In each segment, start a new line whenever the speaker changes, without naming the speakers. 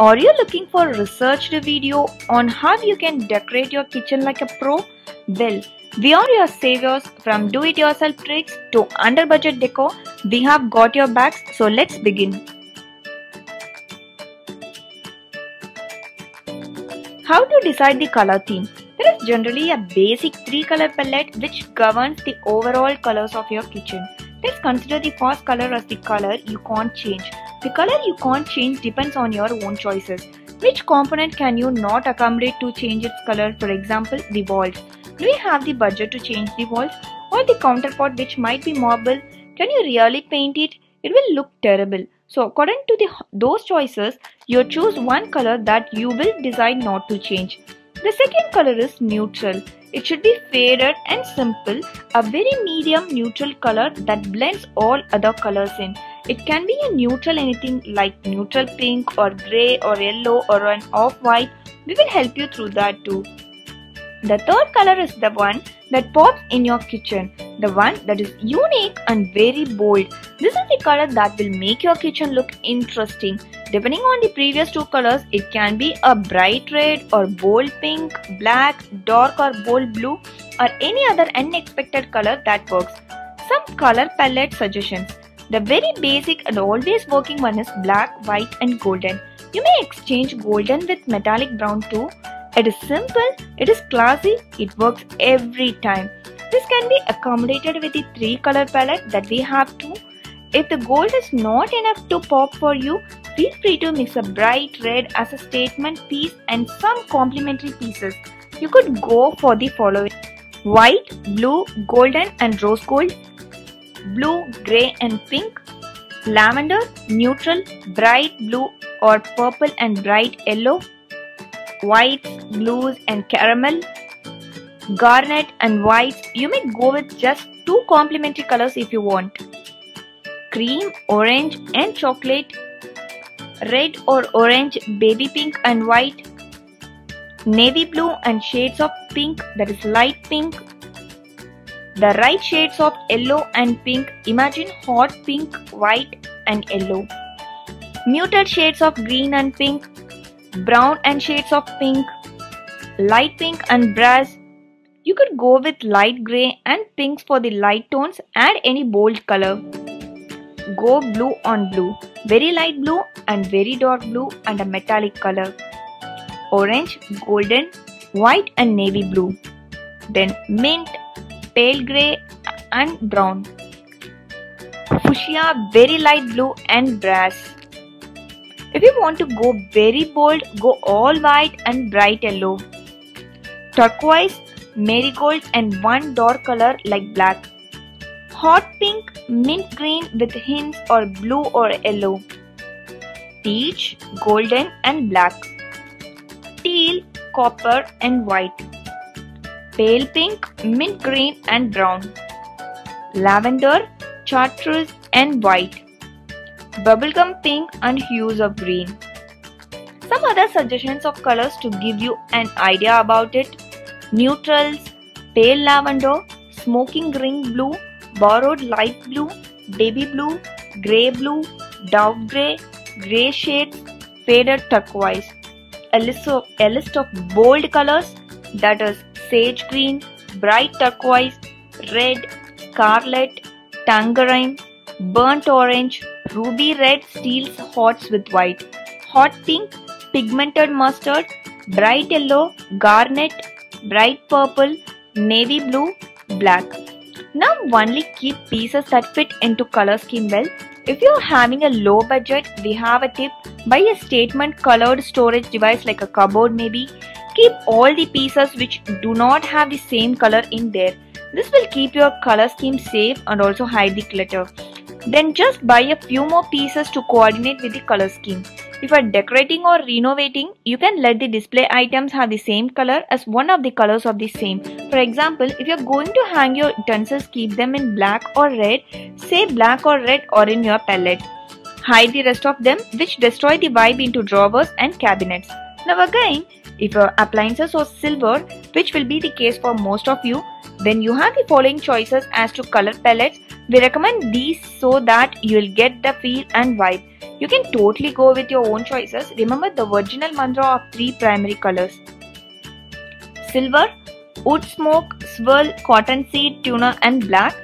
Are you looking for a researched video on how you can decorate your kitchen like a pro? Well, we are your saviors from do-it-yourself tricks to under-budget decor. We have got your backs, so let's begin. How to decide the color theme? There is generally a basic three color palette which governs the overall colors of your kitchen. Let's consider the first color as the color you can't change. The color you can't change depends on your own choices. Which component can you not accommodate to change its color? For example, the walls. Do you have the budget to change the walls? Or the counterpart which might be marble? Can you really paint it? It will look terrible. So according to the, those choices, you choose one color that you will decide not to change. The second color is neutral. It should be faded and simple, a very medium neutral color that blends all other colors in. It can be a neutral anything like neutral pink or grey or yellow or an off-white. We will help you through that too. The third color is the one that pops in your kitchen, the one that is unique and very bold. This is the color that will make your kitchen look interesting. Depending on the previous two colors, it can be a bright red or bold pink, black, dark or bold blue or any other unexpected color that works. Some color palette suggestions. The very basic and always working one is black, white and golden. You may exchange golden with metallic brown too. It is simple, it is classy, it works every time. This can be accommodated with the three color palette that we have too. If the gold is not enough to pop for you, feel free to mix a bright red as a statement piece and some complementary pieces. You could go for the following white, blue, golden and rose gold blue, grey and pink, lavender, neutral, bright blue or purple and bright yellow, whites, blues and caramel, garnet and whites. You may go with just two complementary colors if you want. Cream, orange and chocolate, red or orange, baby pink and white, navy blue and shades of pink that is light pink, the right shades of yellow and pink. Imagine hot pink, white and yellow. Muted shades of green and pink. Brown and shades of pink. Light pink and brass. You could go with light grey and pinks for the light tones. Add any bold color. Go blue on blue. Very light blue and very dark blue and a metallic color. Orange, golden, white and navy blue. Then mint, pale grey and brown. Fuchsia very light blue and brass. If you want to go very bold, go all white and bright yellow. Turquoise, marigold and one dark color like black. Hot pink, mint green with hints or blue or yellow. Peach, golden and black. Teal, copper and white pale pink, mint green and brown, lavender, chartreuse and white, bubblegum pink and hues of green. Some other suggestions of colors to give you an idea about it. Neutrals, pale lavender, smoking green blue, borrowed light blue, baby blue, grey blue, dove grey, grey shades, faded turquoise. A list of, a list of bold colors that is sage green, bright turquoise, red, scarlet, tangerine, burnt orange, ruby red steals hots with white, hot pink, pigmented mustard, bright yellow, garnet, bright purple, navy blue, black. Now only keep pieces that fit into color scheme well. If you're having a low budget, we have a tip. Buy a statement colored storage device like a cupboard maybe Keep all the pieces which do not have the same color in there. This will keep your color scheme safe and also hide the clutter. Then just buy a few more pieces to coordinate with the color scheme. If you are decorating or renovating, you can let the display items have the same color as one of the colors of the same. For example, if you are going to hang your utensils, keep them in black or red, say black or red or in your palette. Hide the rest of them which destroy the vibe into drawers and cabinets. Now again, if your appliances are silver, which will be the case for most of you, then you have the following choices as to color palettes. We recommend these so that you will get the feel and vibe. You can totally go with your own choices. Remember the original mantra of three primary colors. Silver, wood smoke, swirl, cottonseed, tuna and black.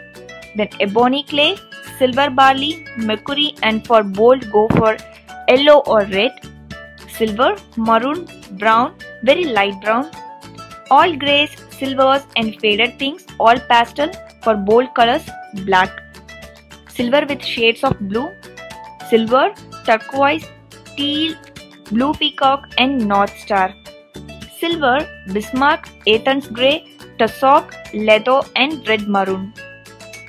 Then ebony clay, silver barley, mercury and for bold go for yellow or red. Silver, maroon, brown, very light brown. All greys, silvers and faded pinks, all pastel for bold colors, black. Silver with shades of blue, silver, turquoise, teal, blue peacock and north star. Silver, Bismarck, Athens grey, tussock, leather and red maroon.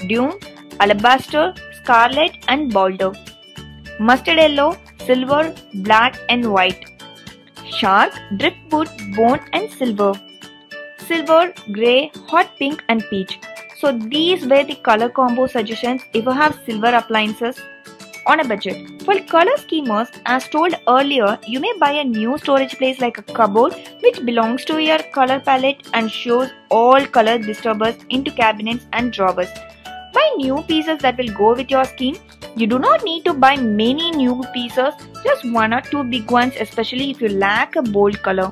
Dune, alabaster, scarlet and boulder. Mustard yellow, silver, black and white. Shark, driftwood, bone and silver. Silver, grey, hot pink and peach. So these were the color combo suggestions if you have silver appliances on a budget. For color schemas, as told earlier, you may buy a new storage place like a cupboard which belongs to your color palette and shows all color disturbers into cabinets and drawers. Buy new pieces that will go with your scheme. You do not need to buy many new pieces, just one or two big ones especially if you lack a bold color.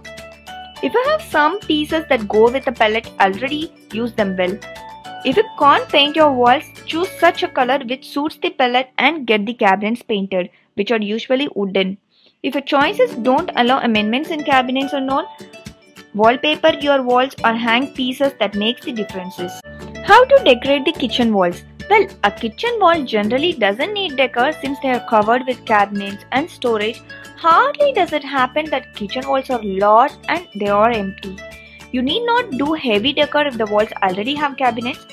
If you have some pieces that go with the palette already, use them well. If you can't paint your walls, choose such a color which suits the palette and get the cabinets painted, which are usually wooden. If your choices don't allow amendments in cabinets or not, wallpaper your walls or hang pieces that makes the differences. How to decorate the kitchen walls? Well, a kitchen wall generally doesn't need decor since they are covered with cabinets and storage. Hardly does it happen that kitchen walls are large and they are empty. You need not do heavy decor if the walls already have cabinets.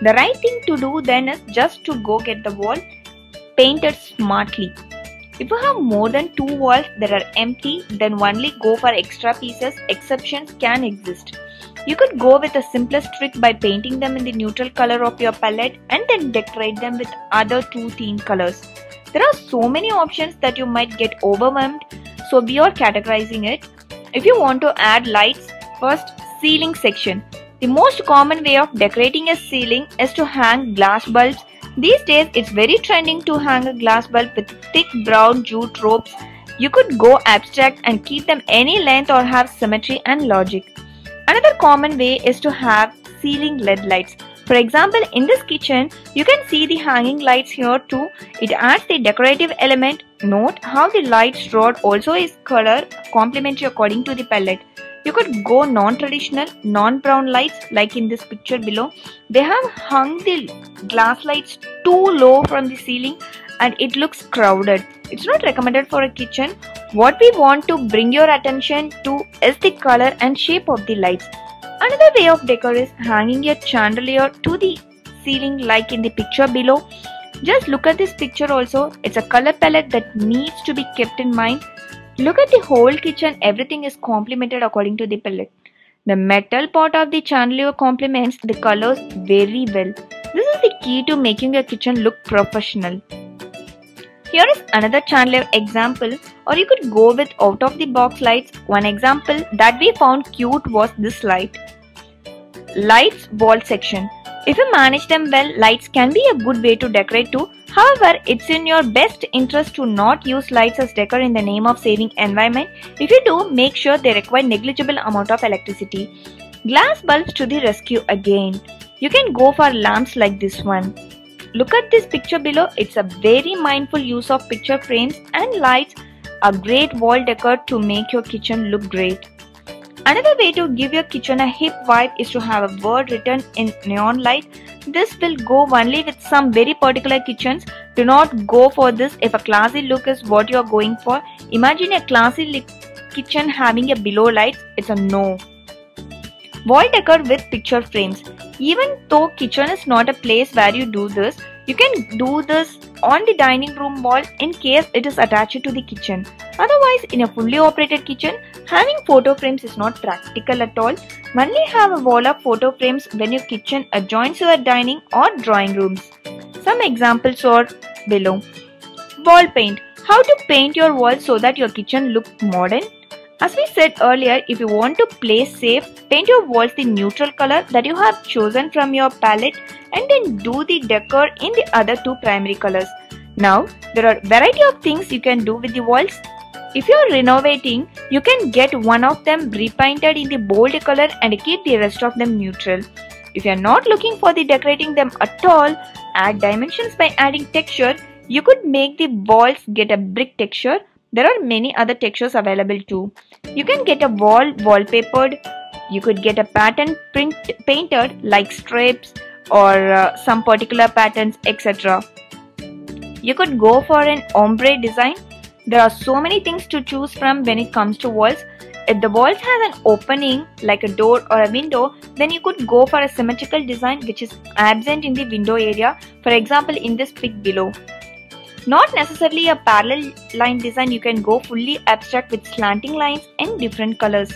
The right thing to do then is just to go get the wall painted smartly. If you have more than two walls that are empty, then only go for extra pieces. Exceptions can exist. You could go with the simplest trick by painting them in the neutral color of your palette and then decorate them with other two theme colors. There are so many options that you might get overwhelmed, so be are categorizing it. If you want to add lights, first Ceiling section. The most common way of decorating a ceiling is to hang glass bulbs. These days it's very trending to hang a glass bulb with thick brown jute ropes. You could go abstract and keep them any length or have symmetry and logic. Another common way is to have ceiling LED lights. For example, in this kitchen, you can see the hanging lights here too. It adds the decorative element. Note how the light rod also is color complementary according to the palette. You could go non-traditional, non-brown lights like in this picture below. They have hung the glass lights too low from the ceiling and it looks crowded. It's not recommended for a kitchen. What we want to bring your attention to is the color and shape of the lights. Another way of decor is hanging a chandelier to the ceiling like in the picture below. Just look at this picture also. It's a color palette that needs to be kept in mind Look at the whole kitchen, everything is complemented according to the palette. The metal part of the chandelier complements the colors very well. This is the key to making your kitchen look professional. Here is another chandelier example or you could go with out of the box lights. One example that we found cute was this light. Lights wall section. If you manage them well, lights can be a good way to decorate too However, it's in your best interest to not use lights as decor in the name of saving environment. If you do, make sure they require negligible amount of electricity. Glass bulbs to the rescue again. You can go for lamps like this one. Look at this picture below. It's a very mindful use of picture frames and lights. A great wall decor to make your kitchen look great. Another way to give your kitchen a hip vibe is to have a word written in neon light this will go only with some very particular kitchens. Do not go for this if a classy look is what you are going for. Imagine a classy kitchen having a below lights. It's a no. Wall decor with picture frames. Even though kitchen is not a place where you do this, you can do this on the dining room wall in case it is attached to the kitchen. Otherwise, in a fully operated kitchen, having photo frames is not practical at all. Only have a wall of photo frames when your kitchen adjoins your dining or drawing rooms. Some examples are below. Wall paint. How to paint your walls so that your kitchen look modern? As we said earlier, if you want to play safe, paint your walls the neutral color that you have chosen from your palette and then do the decor in the other two primary colors. Now, there are variety of things you can do with the walls. If you are renovating, you can get one of them repainted in the bold color and keep the rest of them neutral. If you are not looking for the decorating them at all, add dimensions by adding texture. You could make the walls get a brick texture. There are many other textures available too. You can get a wall wallpapered. You could get a pattern print painted like stripes or uh, some particular patterns etc. You could go for an ombre design. There are so many things to choose from when it comes to walls. If the walls has an opening like a door or a window, then you could go for a symmetrical design which is absent in the window area, for example in this pic below. Not necessarily a parallel line design, you can go fully abstract with slanting lines and different colors.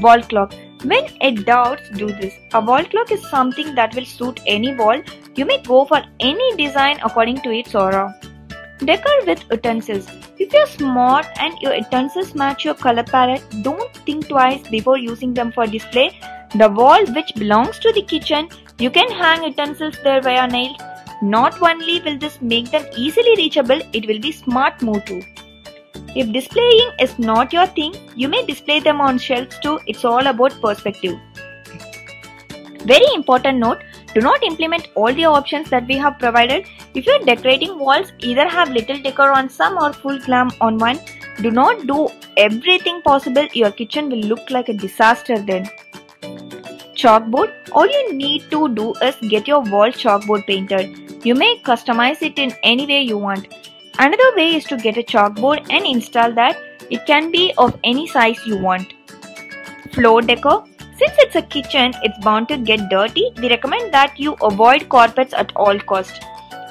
Wall clock. When in doubt, do this. A wall clock is something that will suit any wall. You may go for any design according to its aura. Decor with utensils. If you're smart and your utensils match your color palette, don't think twice before using them for display. The wall which belongs to the kitchen, you can hang utensils there via nails. Not only will this make them easily reachable, it will be smart move too. If displaying is not your thing, you may display them on shelves too. It's all about perspective. Very important note, do not implement all the options that we have provided. If you're decorating walls, either have little decor on some or full glam on one. Do not do everything possible. Your kitchen will look like a disaster then. Chalkboard. All you need to do is get your wall chalkboard painted. You may customize it in any way you want. Another way is to get a chalkboard and install that. It can be of any size you want. Floor decor. Since it's a kitchen, it's bound to get dirty. We recommend that you avoid carpets at all cost.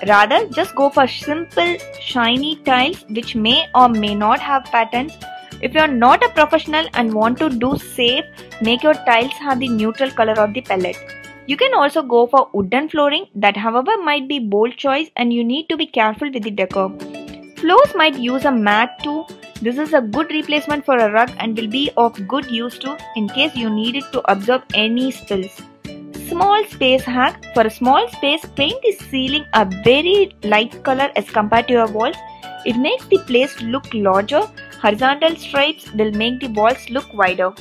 Rather, just go for simple, shiny tiles which may or may not have patterns. If you're not a professional and want to do safe, make your tiles have the neutral color of the palette. You can also go for wooden flooring that however might be bold choice and you need to be careful with the decor. Floors might use a mat too. This is a good replacement for a rug and will be of good use too in case you need it to absorb any spills. Small space hack. For a small space, paint the ceiling a very light color as compared to your walls. It makes the place look larger. Horizontal stripes will make the walls look wider.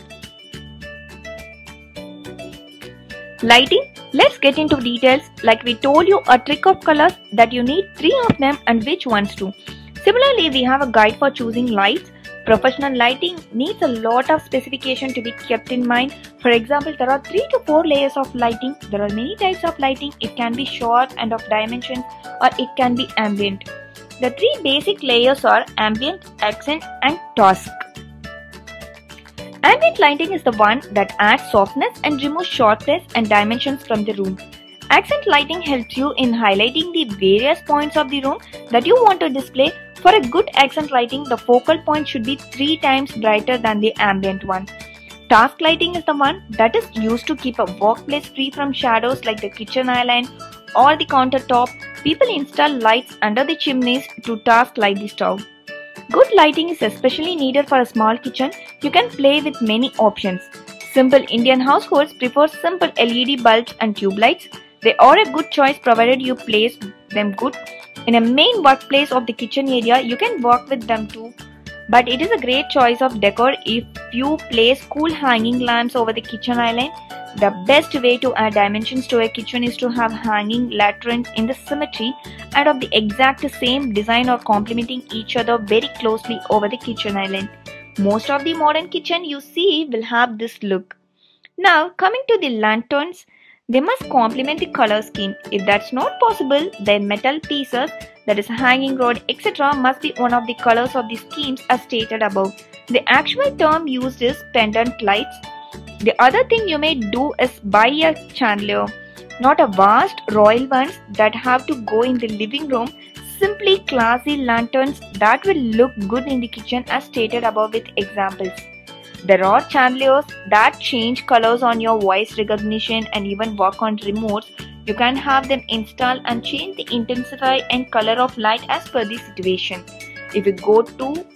Lighting. Let's get into details. Like we told you a trick of colors that you need three of them and which ones to. Similarly, we have a guide for choosing lights. Professional lighting needs a lot of specification to be kept in mind. For example, there are 3 to 4 layers of lighting. There are many types of lighting. It can be short and of dimensions or it can be ambient. The three basic layers are ambient, accent and task. Ambient lighting is the one that adds softness and removes sharpness and dimensions from the room. Accent lighting helps you in highlighting the various points of the room that you want to display. For a good accent lighting, the focal point should be 3 times brighter than the ambient one. Task lighting is the one that is used to keep a workplace free from shadows like the kitchen island or the countertop. People install lights under the chimneys to task light the stove. Good lighting is especially needed for a small kitchen. You can play with many options. Simple Indian households prefer simple LED bulbs and tube lights. They are a good choice provided you place them good. In a main workplace of the kitchen area, you can work with them too. But it is a great choice of decor if you place cool hanging lamps over the kitchen island the best way to add dimensions to a kitchen is to have hanging latrines in the symmetry and of the exact same design or complementing each other very closely over the kitchen island. Most of the modern kitchen you see will have this look. Now coming to the lanterns, they must complement the color scheme. If that's not possible, then metal pieces that is hanging rod etc must be one of the colors of the schemes as stated above. The actual term used is pendant lights the other thing you may do is buy a chandelier, not a vast royal ones that have to go in the living room, simply classy lanterns that will look good in the kitchen as stated above with examples. There are chandeliers that change colors on your voice recognition and even work on remotes. You can have them install and change the intensity and color of light as per the situation. If you go to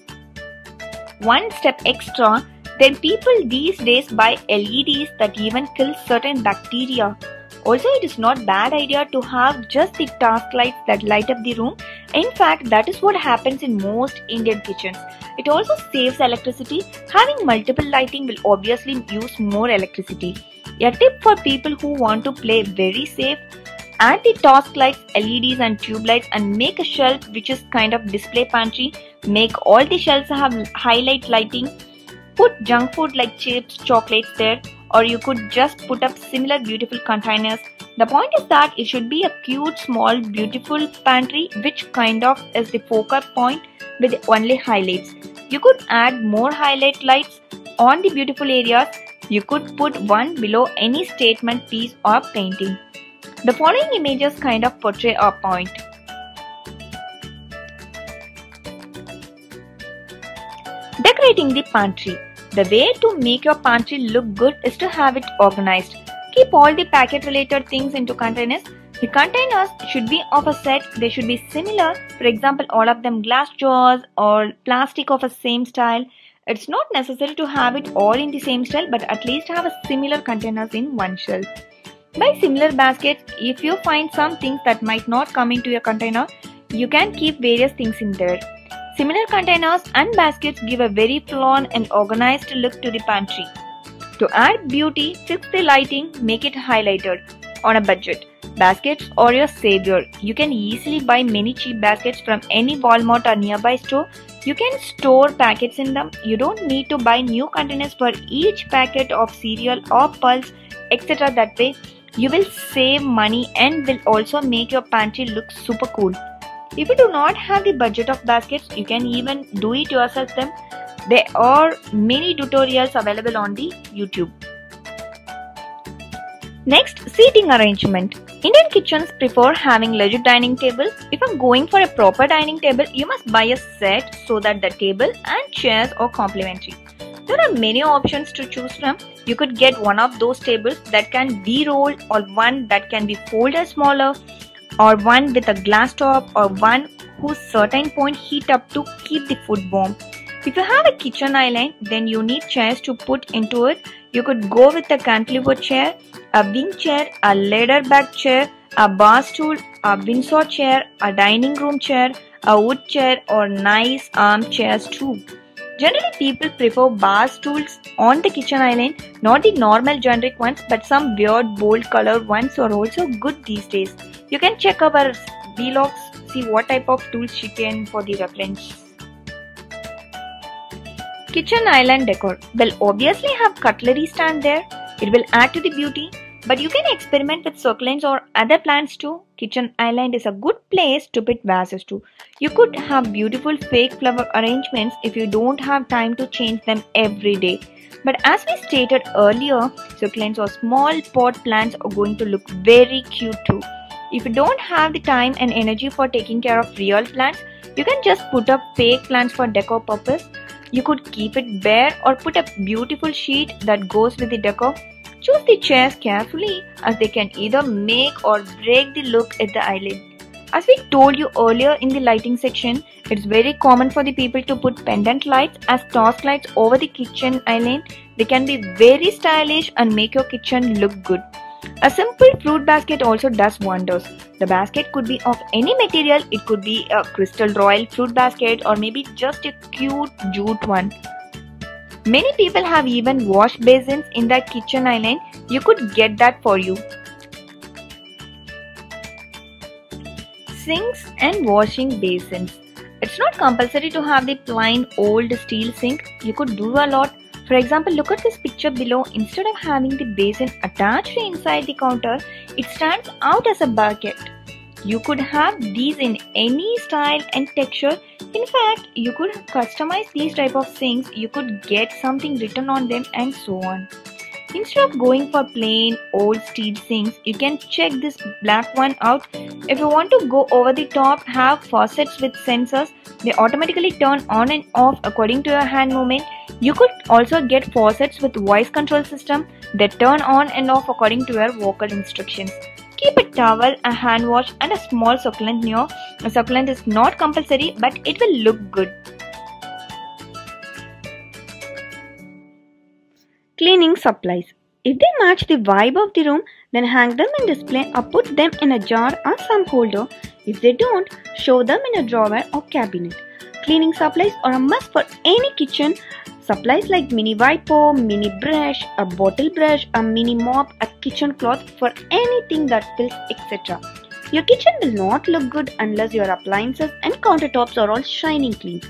one step extra, then people these days buy LEDs that even kill certain bacteria. Also, it is not bad idea to have just the task lights that light up the room In fact, that is what happens in most Indian kitchens. It also saves electricity. Having multiple lighting will obviously use more electricity. A tip for people who want to play very safe Add the task lights, LEDs and tube lights and make a shelf which is kind of display pantry. Make all the shelves have highlight lighting. Put junk food like chips, chocolates there or you could just put up similar beautiful containers. The point is that it should be a cute, small, beautiful pantry which kind of is the focal point with only highlights. You could add more highlight lights on the beautiful areas. You could put one below any statement piece or painting. The following images kind of portray our point. Decorating the pantry. The way to make your pantry look good is to have it organized. Keep all the packet related things into containers. The containers should be of a set, they should be similar, for example all of them glass jars or plastic of a same style. It's not necessary to have it all in the same style but at least have a similar containers in one shelf. By similar baskets. If you find some things that might not come into your container, you can keep various things in there. Similar containers and baskets give a very flown and organized look to the pantry. To add beauty, fix the lighting, make it highlighted on a budget. Baskets are your savior. You can easily buy many cheap baskets from any Walmart or nearby store. You can store packets in them. You don't need to buy new containers for each packet of cereal or pulse, etc. That way, you will save money and will also make your pantry look super cool. If you do not have the budget of baskets, you can even do it yourself them. There are many tutorials available on the YouTube. Next, seating arrangement. Indian kitchens prefer having legit dining table. If I'm going for a proper dining table, you must buy a set so that the table and chairs are complementary. There are many options to choose from. You could get one of those tables that can be rolled or one that can be folded smaller or one with a glass top or one whose certain point heat up to keep the food warm. If you have a kitchen island, then you need chairs to put into it. You could go with a cantilever chair, a wing chair, a leather back chair, a bar stool, a Windsor chair, a dining room chair, a wood chair or nice armchairs too. Generally, people prefer bar stools on the kitchen island, not the normal generic ones, but some weird bold color ones are also good these days. You can check our vlogs, see what type of tools she can for the reference. Kitchen island decor will obviously have cutlery stand there. It will add to the beauty but you can experiment with succulents or other plants too. Kitchen island is a good place to put vases too. You could have beautiful fake flower arrangements if you don't have time to change them every day. But as we stated earlier, succulents or small pot plants are going to look very cute too. If you don't have the time and energy for taking care of real plants, you can just put up fake plants for decor purpose. You could keep it bare or put a beautiful sheet that goes with the decor Choose the chairs carefully as they can either make or break the look at the island. As we told you earlier in the lighting section, it's very common for the people to put pendant lights as task lights over the kitchen island. They can be very stylish and make your kitchen look good. A simple fruit basket also does wonders. The basket could be of any material, it could be a crystal royal fruit basket or maybe just a cute jute one. Many people have even wash basins in their kitchen island. You could get that for you. Sinks and washing basins. It's not compulsory to have the plain old steel sink. You could do a lot. For example, look at this picture below. Instead of having the basin attached inside the counter, it stands out as a bucket. You could have these in any style and texture in fact, you could customize these type of things, you could get something written on them and so on. Instead of going for plain old steel sinks, you can check this black one out. If you want to go over the top, have faucets with sensors. They automatically turn on and off according to your hand movement. You could also get faucets with voice control system that turn on and off according to your vocal instructions. Keep a towel, a hand wash and a small succulent near. A succulent is not compulsory but it will look good. Cleaning supplies. If they match the vibe of the room, then hang them in display or put them in a jar or some holder. If they don't, show them in a drawer or cabinet. Cleaning supplies are a must for any kitchen. Supplies like mini wiper, mini brush, a bottle brush, a mini mop, a kitchen cloth for anything that spills, etc. Your kitchen will not look good unless your appliances and countertops are all shining clean.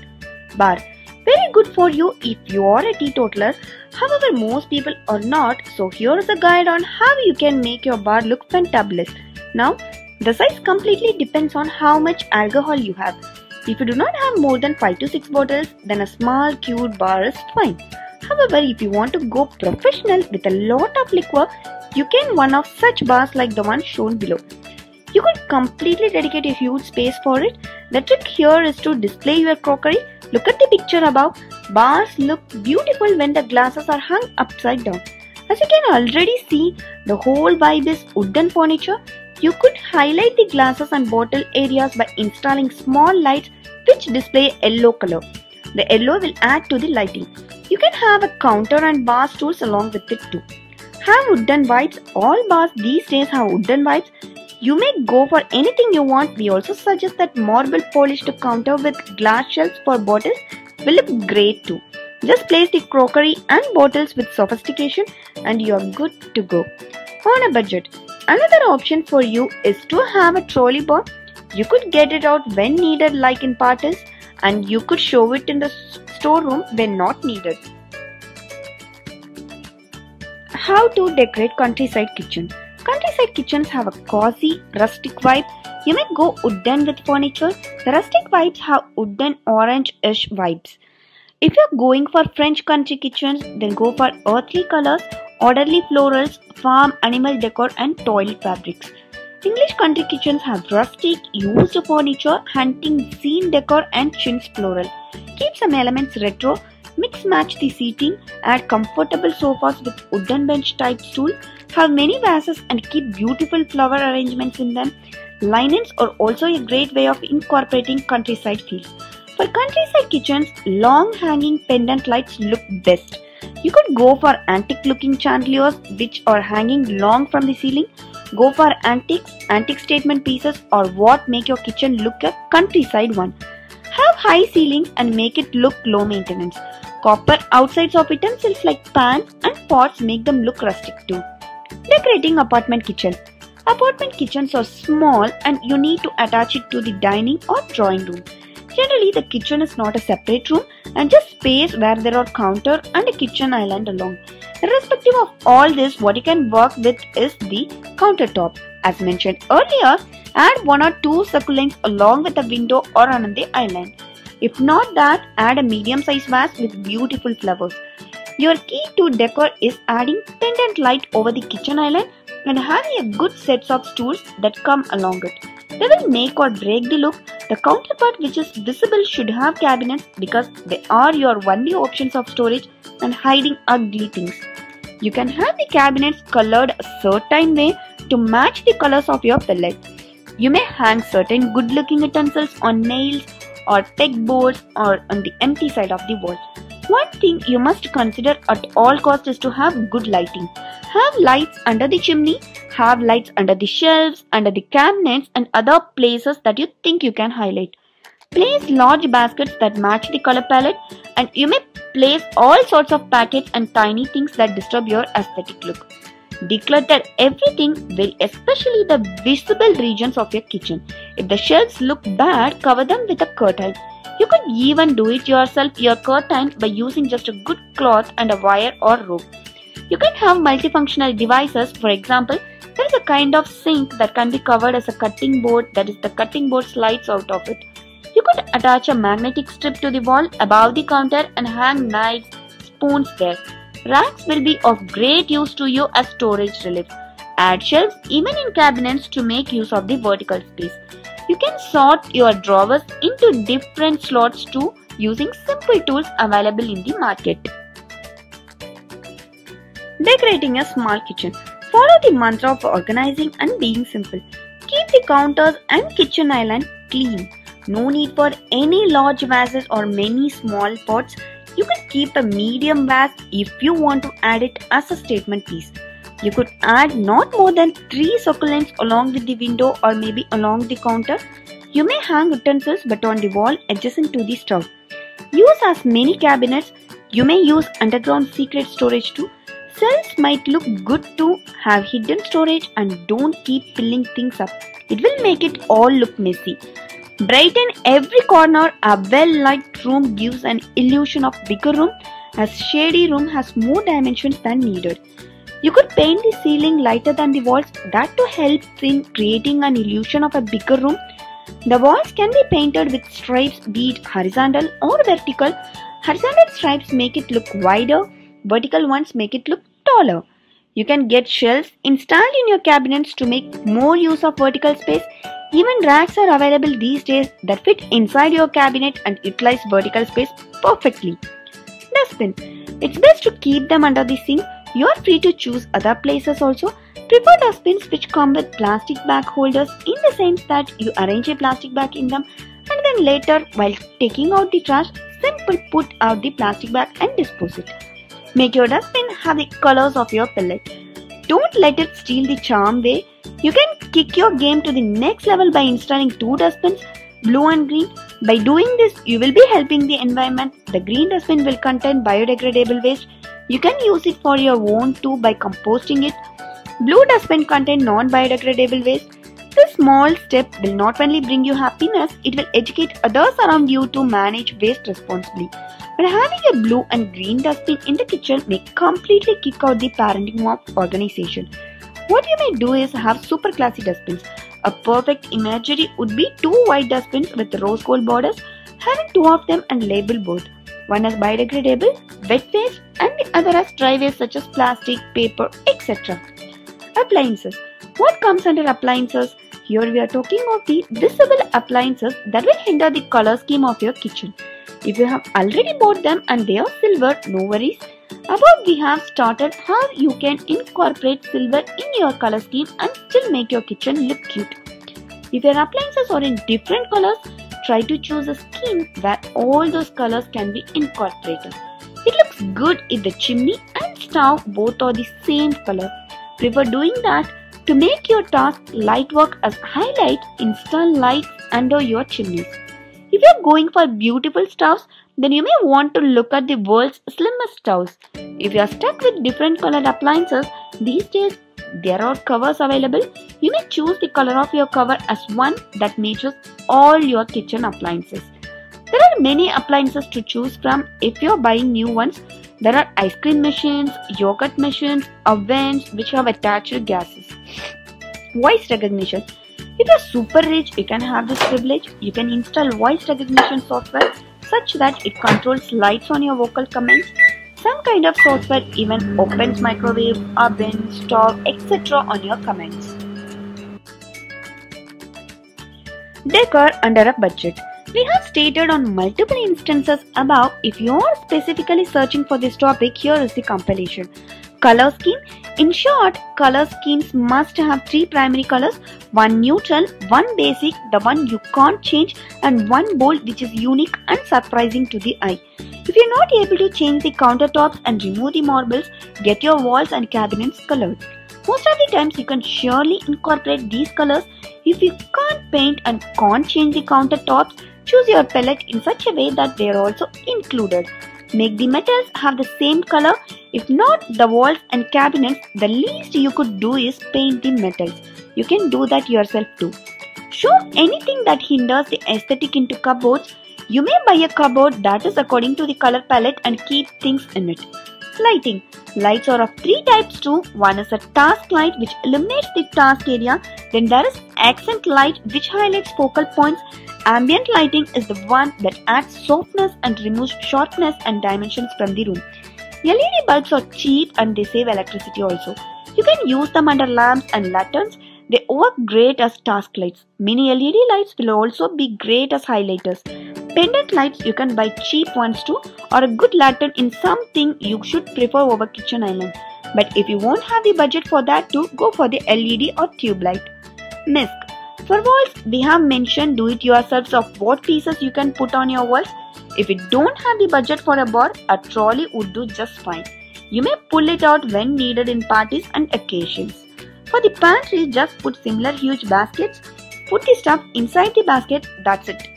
Bar very good for you if you are a teetotaler. However, most people are not, so here is a guide on how you can make your bar look fantabulous. Now, the size completely depends on how much alcohol you have. If you do not have more than 5 to 6 bottles, then a small cute bar is fine. However, if you want to go professional with a lot of liquor, you can one of such bars like the one shown below. You could completely dedicate a huge space for it. The trick here is to display your crockery. Look at the picture above. Bars look beautiful when the glasses are hung upside down. As you can already see, the whole vibe is wooden furniture. You could highlight the glasses and bottle areas by installing small lights which display yellow color. The yellow will add to the lighting. You can have a counter and bar stools along with it too. Have wooden vibes. All bars these days have wooden vibes. You may go for anything you want. We also suggest that marble polished counter with glass shelves for bottles will look great too. Just place the crockery and bottles with sophistication and you are good to go. On a budget. Another option for you is to have a trolley bar. You could get it out when needed like in parties and you could show it in the storeroom when not needed. How to decorate countryside kitchen. Countryside kitchens have a cozy, rustic vibe. You may go wooden with furniture. The rustic vibes have wooden orange-ish vibes. If you're going for French country kitchens, then go for earthly colors, orderly florals, farm animal decor and toile fabrics. English country kitchens have rustic, used furniture, hunting scene decor and chintz floral. Keep some elements retro Mix match the seating, add comfortable sofas with wooden bench type stool, have many vases and keep beautiful flower arrangements in them. Linens are also a great way of incorporating countryside feels. For countryside kitchens, long hanging pendant lights look best. You could go for antique looking chandeliers which are hanging long from the ceiling. Go for antiques, antique statement pieces or what make your kitchen look a countryside one. Have high ceilings and make it look low maintenance. Copper outsides of utensils like pans and pots make them look rustic too. Decorating apartment kitchen. Apartment kitchens are small and you need to attach it to the dining or drawing room. Generally, the kitchen is not a separate room and just space where there are counter and a kitchen island along. Irrespective of all this, what you can work with is the countertop. As mentioned earlier, add one or two succulents along with the window or on the island. If not that, add a medium sized vase with beautiful flowers. Your key to decor is adding pendant light over the kitchen island and having a good set of stools that come along it. They will make or break the look. The counterpart which is visible should have cabinets because they are your only options of storage and hiding ugly things. You can have the cabinets colored a certain way to match the colors of your palette. You may hang certain good looking utensils on nails or pegboards or on the empty side of the wall. One thing you must consider at all costs is to have good lighting. Have lights under the chimney, have lights under the shelves, under the cabinets and other places that you think you can highlight. Place large baskets that match the color palette and you may place all sorts of packets and tiny things that disturb your aesthetic look. Declutter everything, very especially the visible regions of your kitchen. If the shelves look bad, cover them with a curtain. You could even do it yourself your curtain by using just a good cloth and a wire or rope. You can have multifunctional devices. For example, there is a kind of sink that can be covered as a cutting board that is the cutting board slides out of it. You could attach a magnetic strip to the wall above the counter and hang knives, spoons there. Racks will be of great use to you as storage relief. Add shelves even in cabinets to make use of the vertical space. You can sort your drawers into different slots too using simple tools available in the market. Decorating a small kitchen. Follow the mantra of organizing and being simple. Keep the counters and kitchen island clean. No need for any large vases or many small pots
You can keep a medium vase if you want to add it as a statement piece. You could add not more than 3 succulents along with the window or maybe along the counter. You may hang utensils but on the wall adjacent to the stove. Use as many cabinets. You may use underground secret storage too. Cells might look good to have hidden storage and don't keep filling things up. It will make it all look messy. Brighten every corner. A well-light room gives an illusion of bigger room as shady room has more dimensions than needed. You could paint the ceiling lighter than the walls that to help in creating an illusion of a bigger room. The walls can be painted with stripes be it horizontal or vertical. Horizontal stripes make it look wider, vertical ones make it look taller. You can get shelves installed in your cabinets to make more use of vertical space even racks are available these days that fit inside your cabinet and utilize vertical space perfectly. Dustbin. It's best to keep them under the sink. You are free to choose other places also. Prefer dustbins which come with plastic bag holders in the sense that you arrange a plastic bag in them and then later while taking out the trash, simply put out the plastic bag and dispose it. Make your dustbin have the colors of your palette. Don't let it steal the charm way. You can kick your game to the next level by installing two dustbins, blue and green. By doing this, you will be helping the environment. The green dustbin will contain biodegradable waste. You can use it for your own too by composting it. Blue dustbin contain non-biodegradable waste. This small step will not only bring you happiness, it will educate others around you to manage waste responsibly. But having a blue and green dustbin in the kitchen may completely kick out the parenting of organization. What you may do is have super classy dustbins. A perfect imagery would be two white dustbins with rose gold borders, having two of them and label both. One as biodegradable, wet waste, and the other as dry waste such as plastic, paper, etc. Appliances. What comes under appliances? Here we are talking of the visible appliances that will hinder the color scheme of your kitchen. If you have already bought them and they are silver, no worries. Above we have started how you can incorporate silver in your color scheme and still make your kitchen look cute. If your appliances are in different colors, try to choose a scheme where all those colors can be incorporated. It looks good if the chimney and stove both are the same color. Prefer doing that to make your task light work as highlight install lights under your chimneys. If you're going for beautiful stoves, then you may want to look at the world's slimmest stoves. If you are stuck with different colored appliances, these days there are covers available. You may choose the color of your cover as one that matches all your kitchen appliances. There are many appliances to choose from if you're buying new ones. There are ice cream machines, yogurt machines, ovens which have attached gases. Voice recognition. If you're super rich, you can have this privilege. You can install voice recognition software such that it controls lights on your vocal commands. Some kind of software even opens microwave, oven, stove, etc. on your commands. Decor under a budget. We have stated on multiple instances above. If you are specifically searching for this topic, here is the compilation. Color scheme. In short, color schemes must have three primary colors, one neutral, one basic, the one you can't change, and one bold which is unique and surprising to the eye. If you're not able to change the countertops and remove the marbles, get your walls and cabinets colored. Most of the times you can surely incorporate these colors. If you can't paint and can't change the countertops, choose your palette in such a way that they are also included. Make the metals have the same color. If not the walls and cabinets, the least you could do is paint the metals. You can do that yourself too. Show anything that hinders the aesthetic into cupboards. You may buy a cupboard that is according to the color palette and keep things in it. Lighting. Lights are of three types too. One is a task light which illuminates the task area. Then there is accent light which highlights focal points Ambient lighting is the one that adds softness and removes sharpness and dimensions from the room. LED bulbs are cheap and they save electricity also. You can use them under lamps and lanterns. They work great as task lights. Mini LED lights will also be great as highlighters. Pendant lights you can buy cheap ones too or a good lantern in something you should prefer over kitchen island. But if you won't have the budget for that too, go for the LED or tube light. Mist. For walls, we have mentioned do-it-yourselves of what pieces you can put on your walls. If you don't have the budget for a bar, a trolley would do just fine. You may pull it out when needed in parties and occasions. For the pantry, just put similar huge baskets. Put the stuff inside the basket, that's it.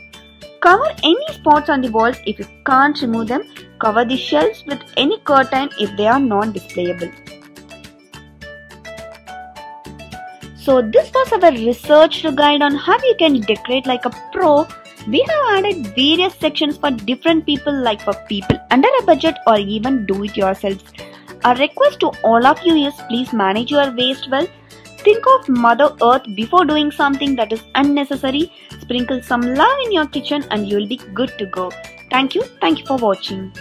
Cover any spots on the walls if you can't remove them. Cover the shelves with any curtain if they are non-displayable. So this was our research guide on how you can decorate like a pro. We have added various sections for different people like for people under a budget or even do it yourselves. Our request to all of you is please manage your waste well. Think of Mother Earth before doing something that is unnecessary. Sprinkle some love in your kitchen and you'll be good to go. Thank you. Thank you for watching.